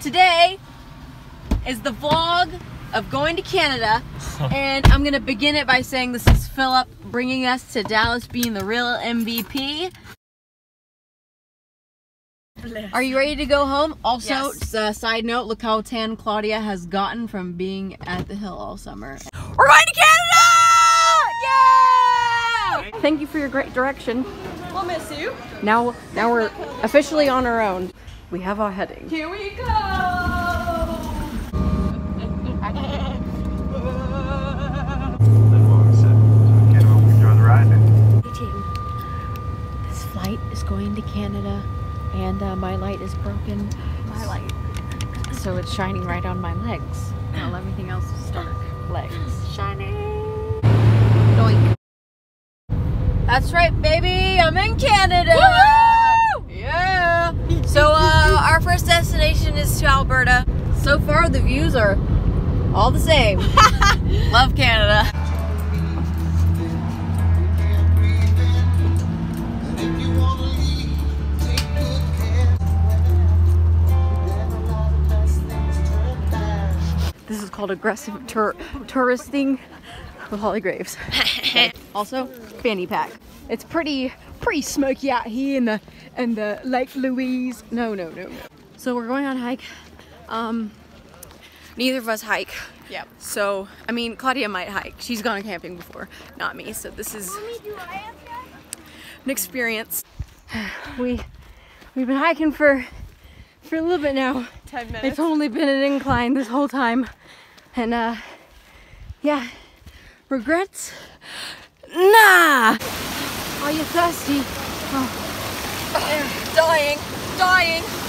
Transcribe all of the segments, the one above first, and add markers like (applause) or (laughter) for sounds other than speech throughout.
today is the vlog of going to Canada, (laughs) and I'm gonna begin it by saying this is Philip bringing us to Dallas being the real MVP. Are you ready to go home? Also, Yes. just uh, a side note, look how tan Claudia has gotten from being at the hill all summer. We're going to Canada! Yeah! Thank you for your great direction. We'll miss you. Now, now we're officially on our own. We have our heading. Here we go. Enjoy the ride. This flight is going to Canada, and uh, my light is broken. My light. So it's shining right on my legs. While everything else is dark. Legs. Shining. Doink. That's right, baby. I'm in Canada. Yeah. So uh, our first destination is to Alberta. So far, the views are all the same. (laughs) Love Canada. This is called aggressive tour touristing with Holly Graves. (laughs) also, fanny pack. It's pretty pretty smoky out here in the in the Lake Louise. No, no, no, no. So we're going on a hike. Um, neither of us hike. Yep. So I mean, Claudia might hike. She's gone camping before, not me. So this is an experience. (sighs) We we've been hiking for for a little bit now. Ten minutes. It's only been an incline this whole time. And uh yeah. Regrets? Nah! Are you thirsty? Oh. dying, dying.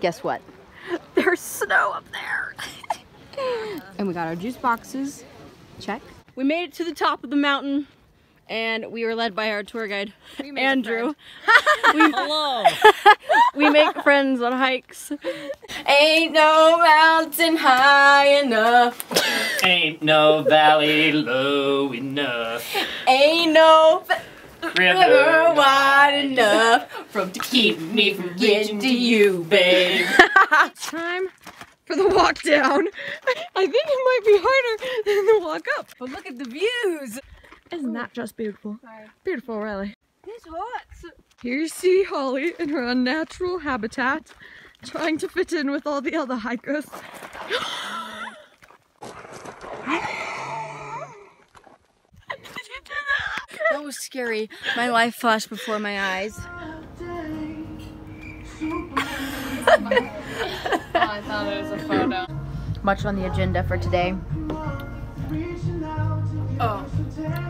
Guess what? (laughs) There's snow up there. (laughs) and we got our juice boxes. Check. We made it to the top of the mountain and we were led by our tour guide, We made a Andrew. (laughs) Hello. We make friends on hikes. Ain't no mountain high enough. Ain't no valley low enough. Ain't no river River wide enough from to keep me from (laughs) getting to you, babe. (laughs) Time for the walk down. I think it might be harder than the walk up. But look at the views. Isn't that just beautiful? Beautiful, really. It's hot. Here you see Holly in her unnatural habitat, trying to fit in with all the other hikers. (gasps) (gasps) (gasps) Scary. My life flashed before my eyes. (laughs) I thought it was a photo. Much on the agenda for today. Oh,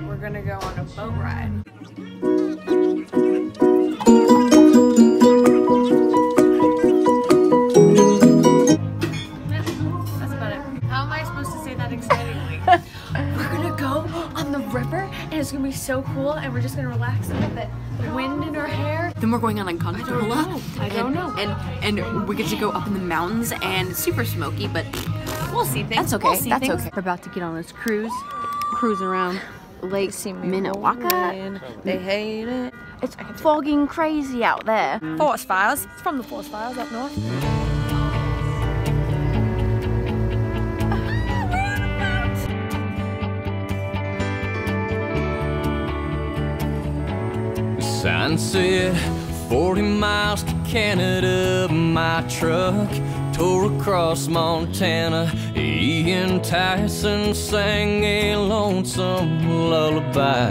we're gonna go on a boat ride. Be so cool and we're just gonna relax and get the, the wind in our hair. Then we're going on a gondola. I don't know. And and we get to go up in the mountains and it's super smoky, but We'll see things. that's okay. We'll see that's things. okay. We're about to get on this cruise, cruise around Lake Minnewanka. They hate it. It's fogging crazy out there. Forest fires. It's from the forest fires up north. Said 40 miles to Canada. My truck tore across Montana. Ian Tyson sang a lonesome lullaby.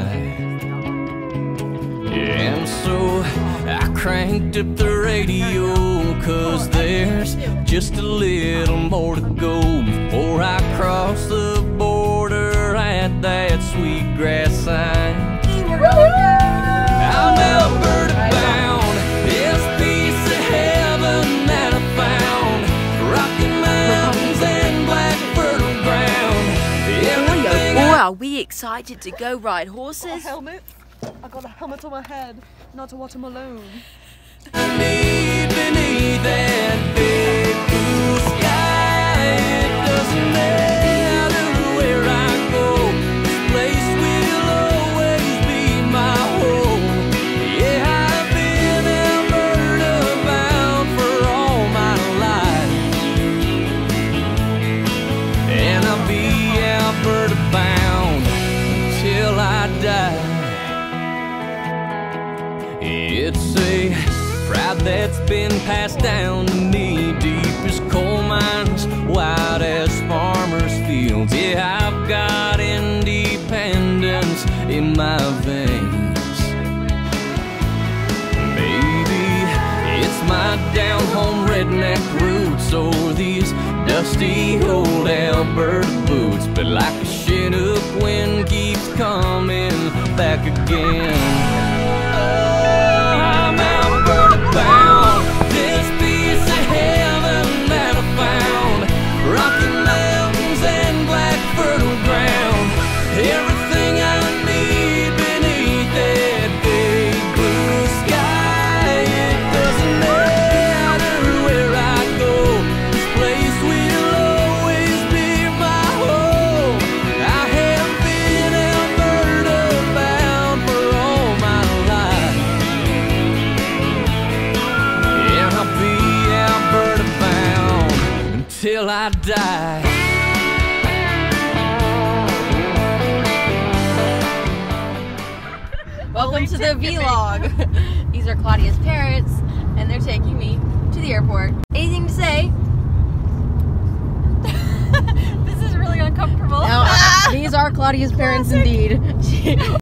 And so I cranked up the radio, cause there's just a little more to go before I cross the border at that sweet grass sign. Are we excited to go ride horses. helmet. I got a helmet on my head, not to watch him alone. It's a pride that's been passed down to me. Deep as coal mines, wide as farmers' fields. Yeah, I've got independence in my veins. Maybe it's my down home redneck roots or these dusty old Alberta boots. But like a Chinook wind keeps coming back again. Until I die. (laughs) Welcome to the vlog. (laughs) (laughs) These are Claudia's parents, and they're taking me to the airport. Anything to say? This is really uncomfortable. Uh, these are Claudia's parents indeed.